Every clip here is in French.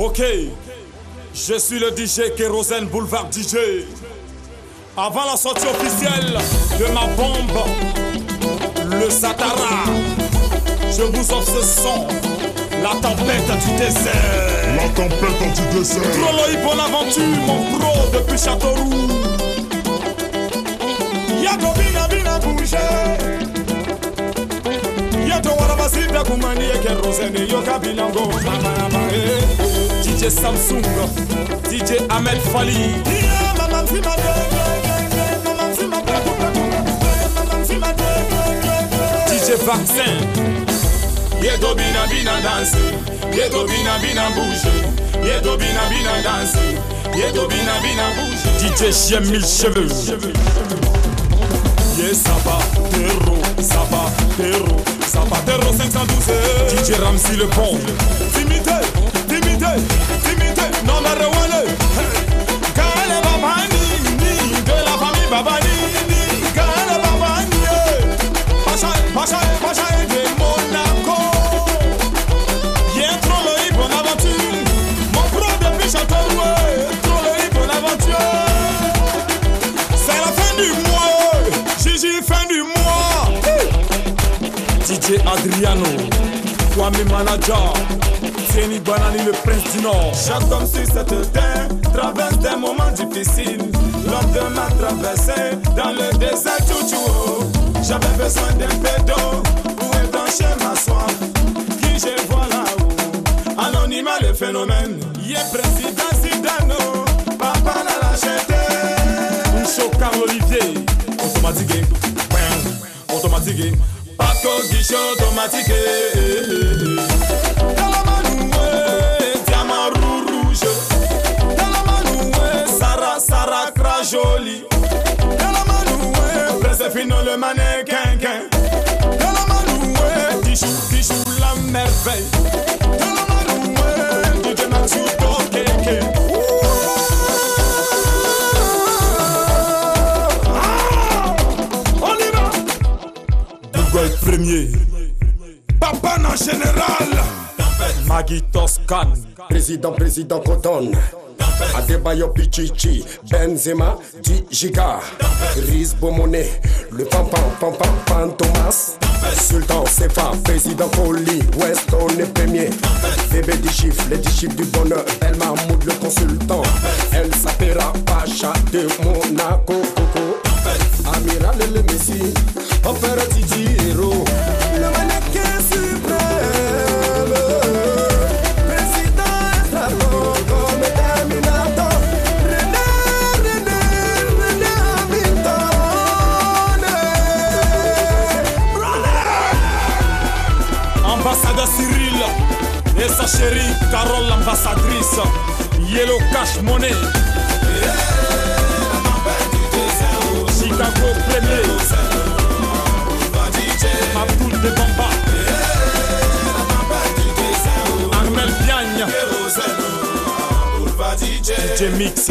Ok, je suis le DJ Kérosène Boulevard DJ. Avant la sortie officielle de ma bombe, le Satara, je vous offre ce son, la tempête du désert. La tempête du désert. Trolloï Bonaventure, mon pro depuis Châteauroux. Yato bina bina bouger. Yato warabasita kumani Kérosène yoka bilango mama mama eh. DJ Samsung, DJ Ahmed Fali. DJ Vaccin. Yeto bina bina danse, yeto bina bina bouge, yeto bina bina danse, yeto bina bina bouge. DJ Chien mille cheveux. Yeah, Zapatero, Zapatero, Zapatero 512 DJ Ramsey le pont Timide, le aventure. Mon pro depuis Châteauroux Trop le hip en aventure. C'est la fin du mois Gigi fin du mois DJ Adriano Kwame Manager Kenny Banani le prince du Nord. Chaque homme sur cette terre Traverse des moments difficiles. L'homme de ma traversée Dans le désert Tchouchou J'avais besoin d'un peu d'eau Pour étancher ma soif. Qui je vois là-haut? Anonymat le phénomène. Yeah président Zidane. Papa l'a lâcheté Michaud Carl Olivier. Automatique. Automatique. Paco Guichot automatique Fino le mannequin Talamanoué Tichou Tichou la merveille. Talamanoué DJ Matsudo Keke On y va. Il doit être premier. Papa en général. Maggie Toscan Président, président Coton. Adebayo Pichichi, Benzema, Di Giga, Riz Bomone, le Pampan, Pampan, Pan Thomas, Sultan Sefa, Président Koli, Weston est premier, Bébé des chiffres, les dix chiffres du bonheur, El Mahmoud le consultant, El Sapera, Pacha de Monaco, Coco, Amiral le Messi, Opéra Titi Cyril et sa chérie Carole l'ambassadrice Yellow Cash Money. Chicago premier. Abdul de Bamba. Armel Biagne DJ Mix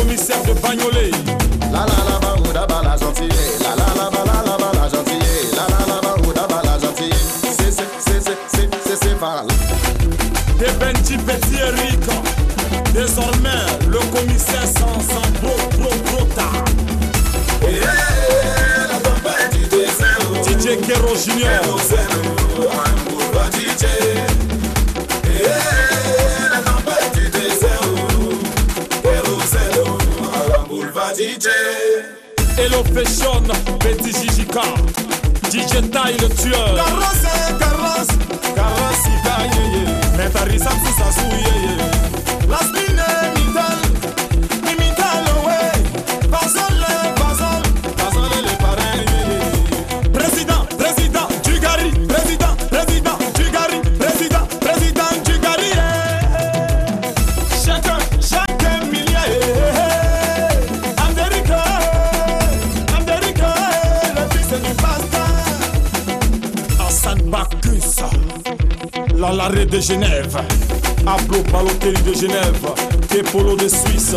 commissaire de Bagnolet. La la la barouda bala gentille, la la la bala la bala gentille, la la la barouda bala gentille. C'est c'est c'est c'est c'est c'est c'est val. Des Benji Petit Eric, désormais le commissaire sans sans bro bro bro ta. Yeah, la bomba est du désert. DJ Kero Junior. Hello Fashion, Betty Jijika, DJ Tai le tueur. Carrosse, carrosse, carrosse, yeye. Metarisa sisa su yeye. Las la de Genève, Ablo Balotelli de Genève, Kepolo de Suisse,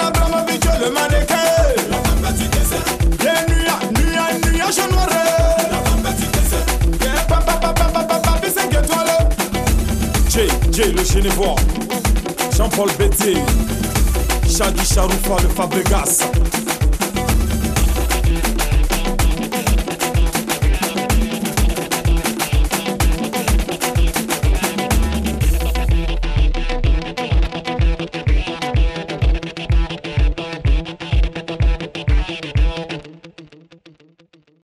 Abramovich, le mannequin. Noirais. Et papa, papa, papa, papa, Jay le Genevois, Jean-Paul Bétier, Shadi Charoufa le Fabregas,